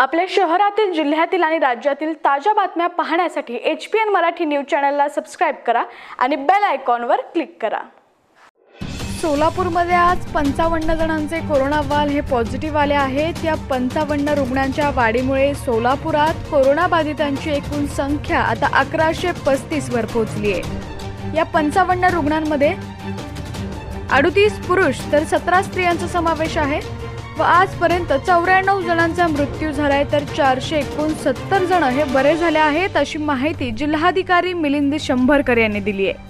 आपल्या शहरातील जिल्ह्यातील आणि राज्यातील ताज्या बातम्या पाहण्यासाठी H P N Marathi news चॅनलला सबस्क्राईब करा आणि बेल आयकॉनवर क्लिक करा. सोलापूरमध्ये आज पंचावन्न जणांचे कोरोना अहवाल हे पॉझिटिव्ह आले आहेत. या पंचावन्न रुग्णांच्या वाढीमुळे सोलापुरात कोरोनाबाधितांची एकूण संख्या आता अकराशे पस्तीसवर पोहोचली आहे या पंचावन्न रुग्णांमध्ये अडुतीस पुरुष तर सतरा स्त्रियांचा समावेश आहे. व आजपर्यंत चौऱ्याण्णव जणांचा मृत्यू झालाय तर चारशे एकोणसत्तर जण हे बरे झाले आहेत अशी माहिती जिल्हाधिकारी मिलिंद शंभरकर यांनी दिली आहे.